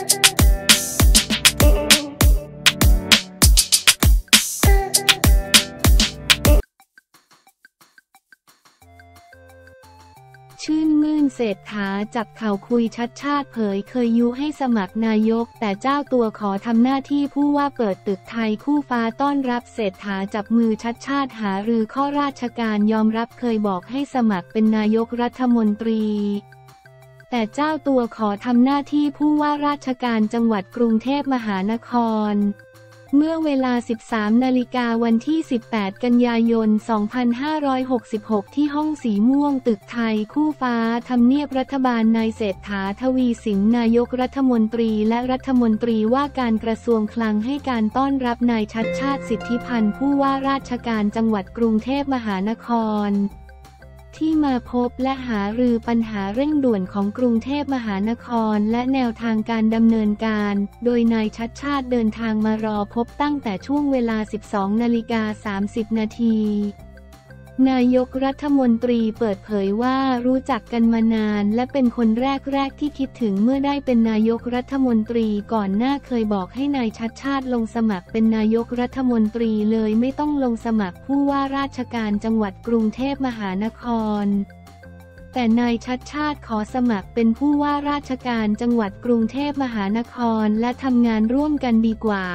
ชื่นมื่นเศรษฐาจับข่าวคุยชัดชาติเผยเคยยุให้สมัครนายก แต่เจ้าตัวขอทำหน้าที่ผู้ว่าเปิดตึกไทยคู่ฟ้าต้อนรับเศรษฐาจับมือชัดชาติหารือข้อราชการยอมรับเคยบอกให้สมัครเป็นนายกรัฐมนตรี แต่เจ้าตัวขอทำหน้าที่ผู้ว่าราชการจังหวัดกรุงเทพมหานคร เมื่อเวลา 13 นาฬิกาวันที่ 18 กันยายน 2566 ที่ห้องสีม่วงตึกไทยคู่ฟ้าทำเนียบรัฐบาลนายเศรษฐาทวีสินนายกรัฐมนตรีและรัฐมนตรีว่าการกระทรวงคลังให้การต้อนรับนายชัดชาติสิทธิพันธ์ผู้ว่าราชการจังหวัดกรุงเทพมหานคร ที่มาพบและหารือปัญหาเร่งด่วนของกรุงเทพมหานครและแนวทางการดำเนินการ โดยนายชัดชาติเดินทางมารอพบตั้งแต่ช่วงเวลา 12 นาฬิกา 30 นาที นายกรัฐมนตรีเปิดเผยว่ารู้จักกันมานานและเป็นคนแรกๆที่คิดถึงเมื่อได้เป็นนายกรัฐมนตรีก่อนหน้าเคยบอกให้นายชัดชาติลงสมัครเป็นนายกรัฐมนตรีเลยไม่ต้องลงสมัครผู้ว่าราชการจังหวัดกรุงเทพมหานคร แต่นายชัดชาติขอสมัครเป็นผู้ว่าราชการจังหวัดกรุงเทพมหานครและทำงานร่วมกันดีกว่า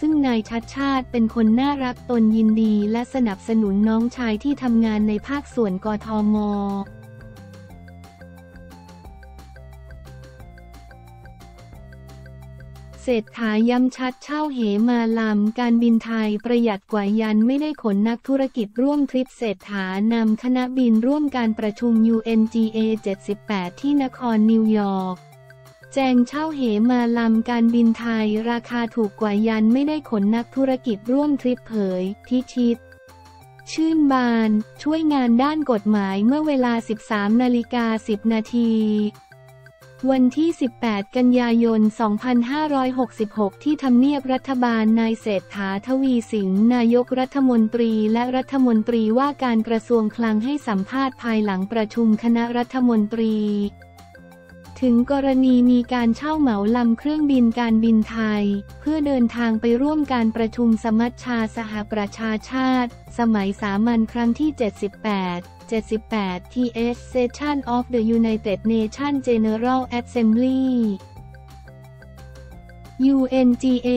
ซึ่งนายชัดชาติเป็นคนน่ารักตนยินดีและสนับสนุนน้องชายที่ทำงานในภาคส่วนกทมเศรษฐาย้ำชัดเช่าเหมาลำการบินไทยประหยัดกว่ายันไม่ได้ขนนักธุรกิจร่วมทริปเศรษฐานำคณะบินร่วมการประชุม UNGA 78 ที่นครนิวยอร์ก แจงเช่าเหมาลำการบินไทย ราคาถูกกว่ายันไม่ได้ขนนักธุรกิจร่วมทริปเผย พิชิต ชื่นบาน ช่วยงานด้านกฎหมายเมื่อเวลา 13 นาฬิกา 10 นาทีวันที่ 18 กันยายน 2566 ที่ทำเนียบรัฐบาล นายเศรษฐาทวีสิน นายกรัฐมนตรีและรัฐมนตรีว่าการกระทรวงคลังให้สัมภาษณ์ภายหลังประชุมคณะรัฐมนตรี ถึงกรณีมีการเช่าเหมาลำเครื่องบินการบินไทย เพื่อเดินทางไปร่วมการประชุมสมัชชาสหประชาชาติ สมัยสามัญครั้งที่ 78 78 TS Session of the United Nations General Assembly UNGA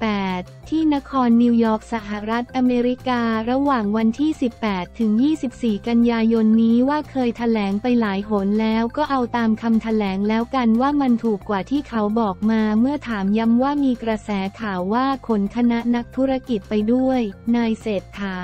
78 ที่นครนิวยอร์กสหรัฐอเมริการะหว่างวันที่ 18 ถึง 24 กันยายนนี้ว่าเคยแถลงไปหลายหนแล้วก็เอาตามคำแถลงแล้วกันว่ามันถูกกว่าที่เขาบอกมาเมื่อถามย้ำว่ามีกระแสข่าวว่าขนคณะนักธุรกิจไปด้วย นายเศรษฐา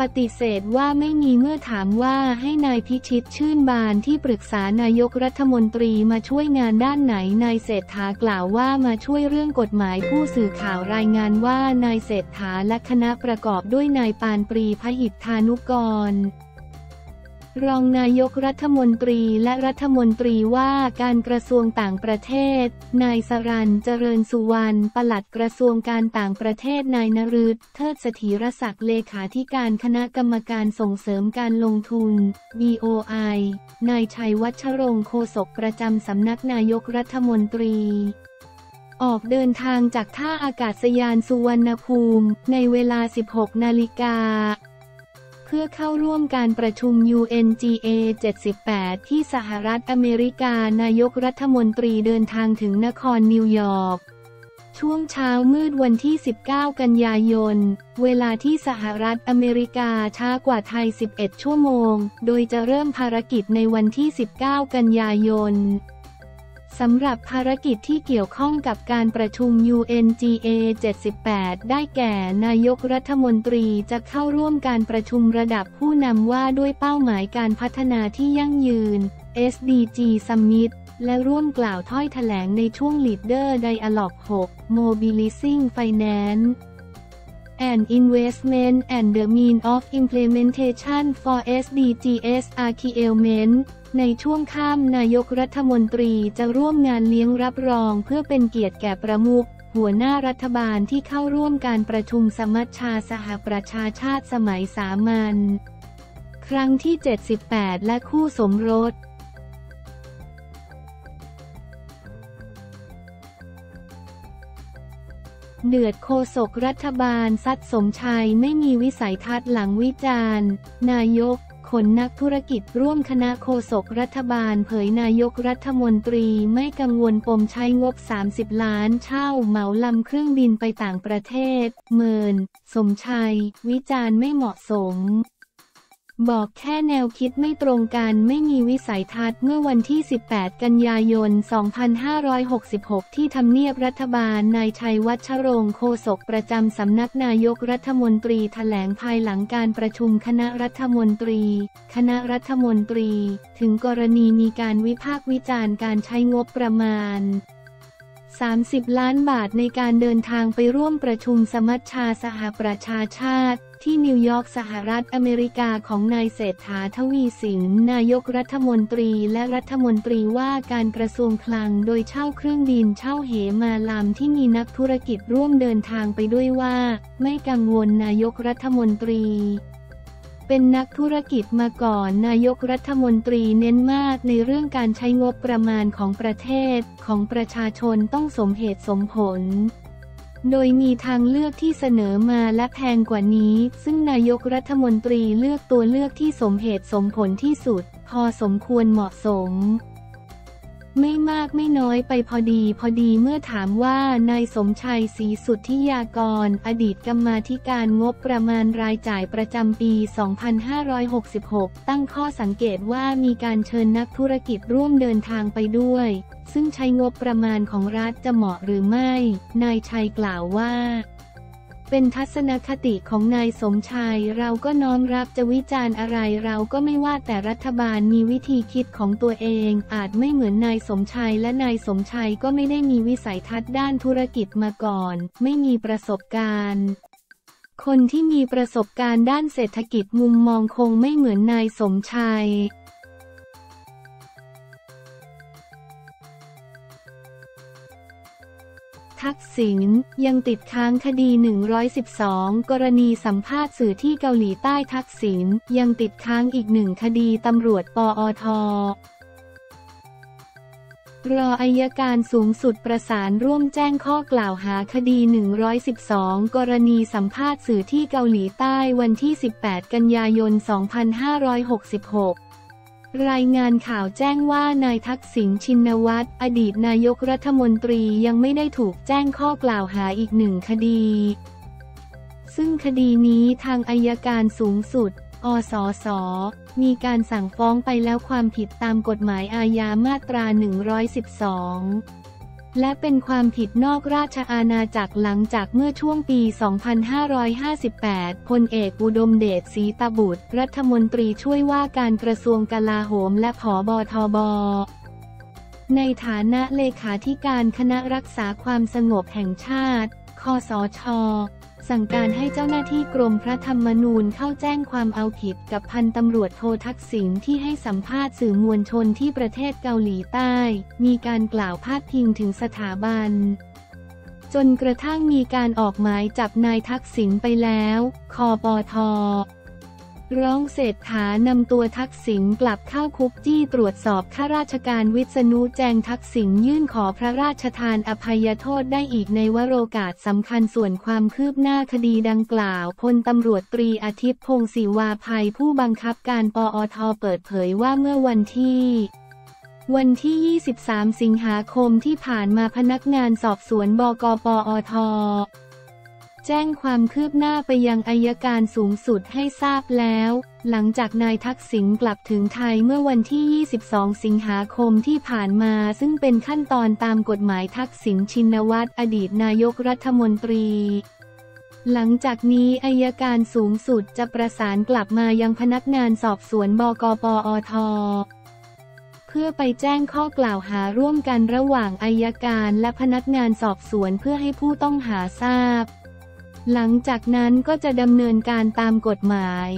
ปฏิเสธว่าไม่มีเมื่อถามว่าให้นายพิชิตชื่นบานที่ปรึกษานายกรัฐมนตรีมาช่วยงานด้านไหนนายเศรษฐากล่าวว่ามาช่วยเรื่องกฎหมายผู้สื่อข่าวรายงานว่านายเศรษฐาและคณะประกอบด้วยนายปานปรีพหิทธานุกร รองนายกรัฐมนตรีและรัฐมนตรีว่าการกระทรวงต่างประเทศ นายสรันเจริญสุวรรณปลัดกระทรวงการต่างประเทศนายนฤทธเทิดสถีรศักดิ์เลขาธิการคณะกรรมการส่งเสริมการลงทุน BOI นายชัยวัชรงค์โฆษกประจำสำนักนายกรัฐมนตรีออกเดินทางจากท่าอากาศยานสุวรรณภูมิ ในเวลา 16 นาฬิกา เพื่อเข้าร่วมการประชุม UNGA 78 ที่สหรัฐอเมริกานายกรัฐมนตรีเดินทางถึงนครนิวยอร์กช่วงเช้ามืดวันที่ 19 กันยายน เวลาที่สหรัฐอเมริกาช้ากว่าไทย 11 ชั่วโมง โดยจะเริ่มภารกิจในวันที่ 19 กันยายน สำหรับภารกิจที่เกี่ยวข้องกับการประชุม UNGA 78 ได้แก่นายกรัฐมนตรีจะเข้าร่วมการประชุมระดับผู้นำว่าด้วยเป้าหมายการพัฒนาที่ยั่งยืน SDG Summit และร่วมกล่าวถ้อยแถลงในช่วง Leader Dialogue 6 Mobilizing Finance and Investment and the Mean of Implementation for SDGs Achievement ในช่วงค่ำนายกรัฐมนตรีจะร่วมงานเลี้ยงรับรองเพื่อเป็นเกียรติแก่ประมุขหัวหน้ารัฐบาลที่เข้าร่วมการประชุมสมัชชาสหประชาชาติสมัยสามัญครั้งที่ 78 และคู่สมรส เดือดโคศกรัฐบาลซัดสมชัยไม่มีวิสัยทัศน์หลังวิจารณ์ นายกขนนักธุรกิจร่วมคณะโฆษกรัฐบาลเผยนายกรัฐมนตรีไม่กังวลปมใช้งบ 30 ล้านเช่าเหมาลำเครื่องบินไปต่างประเทศ เมิน สมชัย วิจารณ์ไม่เหมาะสม บอกแค่แนวคิดไม่ตรงกันไม่มีวิสัยทัศน์เมื่อวันที่ 18 กันยายน 2566 ที่ทำเนียบรัฐบาล นายชัยวัชรงโฆษกประจำสำนักนายกรัฐมนตรีแถลงภายหลังการประชุมคณะรัฐมนตรี คณะรัฐมนตรี ถึงกรณีมีการวิพากษ์วิจารณ์การใช้งบประมาณ 30 ล้านบาทในการเดินทางไปร่วมประชุมสมัชชาสหประชาชาติ ที่นิวยอร์กสหรัฐอเมริกาของนายเศรษฐาทวีสินนายกรัฐมนตรีและรัฐมนตรีว่าการกระทรวงคลังโดยเช่าเครื่องบินเช่าเหมาลำที่มีนักธุรกิจร่วมเดินทางไปด้วยว่า ไม่กังวลนายกรัฐมนตรี เป็นนักธุรกิจมาก่อน นายกรัฐมนตรีเน้นมากในเรื่องการใช้งบประมาณของประเทศ ของประชาชนต้องสมเหตุสมผล โดยมีทางเลือกที่เสนอมาและแพงกว่านี้ ซึ่งนายกรัฐมนตรีเลือกตัวเลือกที่สมเหตุสมผลที่สุด พอสมควรเหมาะสม ไม่มากไม่น้อยไปพอดีพอดีเมื่อถามว่านายสมชัยศรีสุทธิยากร อดีตกรรมาธิการงบประมาณรายจ่ายประจำปี 2566 ตั้งข้อสังเกตว่ามีการเชิญนักธุรกิจร่วมเดินทางไปด้วย ซึ่งใช้งบประมาณของรัฐจะเหมาะหรือไม่ นายชัยกล่าวว่า เป็นทัศนคติของนายสมชัยเราก็น้อมรับจะวิจารณ์อะไรเราก็ไม่ว่าแต่รัฐบาลมีวิธีคิดของตัวเอง อาจไม่เหมือนนายสมชัยและนายสมชัยก็ไม่ได้มีวิสัยทัศน์ด้านธุรกิจมาก่อน ไม่มีประสบการณ์คนที่มีประสบการณ์ด้านเศรษฐกิจมุมมองคงไม่เหมือนนายสมชัย ทักษิณยังติดค้างคดี 112 กรณีสัมภาษณ์สื่อที่เกาหลีใต้ทักษิณยังติดค้างอีกหนึ่งคดีตำรวจปอทรออายการสูงสุดประสานร่วมแจ้งข้อกล่าวหาคดี 112 กรณีสัมภาษณ์สื่อที่เกาหลีใต้วันที่ 18 กันยายน 2566 รายงานข่าวแจ้งว่านายทักษิณชินวัตร อดีตนายกรัฐมนตรียังไม่ได้ถูกแจ้งข้อกล่าวหาอีกหนึ่งคดี ซึ่งคดีนี้ทางอายการสูงสุด อสส มีการสั่งฟ้องไปแล้วความผิดตามกฎหมายอาญามาตรา 112 และเป็นความผิดนอกราชอาณาจักรหลังจากเมื่อช่วงปี 2558 พลเอกอุดมเดชศรีตบุตร รัฐมนตรีช่วยว่าการกระทรวงกลาโหมและผอบอทบในฐานะเลขาธิการคณะรักษาความสงบแห่งชาติ คสช สั่งการให้เจ้าหน้าที่กรมพระธรรมนูญเข้าแจ้งความเอาผิดกับพันตำรวจโททักษิณที่ให้สัมภาษณ์สื่อมวลชนที่ประเทศเกาหลีใต้ มีการกล่าวพาดพิงถึงสถาบัน จนกระทั่งมีการออกหมายจับนายทักษิณไปแล้ว คอปอท ร้องเศรษฐานำตัวทักษิณกลับเข้าคุกจี้ตรวจสอบข้าราชการวิษณุแจงทักษิณยื่นขอพระราชทานอภัยโทษได้อีกในวโรกาสสำคัญส่วนความคืบหน้าคดีดังกล่าวพลตำรวจตรีอาทิตย์พงศิวาภัยผู้บังคับการปอทเปิดเผยว่าเมื่อวันที่วันที่ 23 สิงหาคมที่ผ่านมาพนักงานสอบสวนบกปอท แจ้งความคืบหน้าไปยังอายการสูงสุดให้ทราบแล้ว หลังจากนายทักษิณกลับถึงไทยเมื่อวันที่ 22 สิงหาคมที่ผ่านมาซึ่งเป็นขั้นตอนตามกฎหมายทักษิณชินวัตรอดีตนายกรัฐมนตรี หลังจากนี้อายการสูงสุดจะประสานกลับมายังพนักงานสอบสวนบกปอทเพื่อไปแจ้งข้อกล่าวหาร่วมกันระหว่างอายการและพนักงานสอบสวนเพื่อให้ผู้ต้องหาทราบ หลังจากนั้นก็จะดำเนินการตามกฎหมาย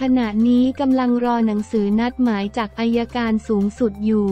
ขณะนี้กำลังรอหนังสือนัดหมายจากอายการสูงสุดอยู่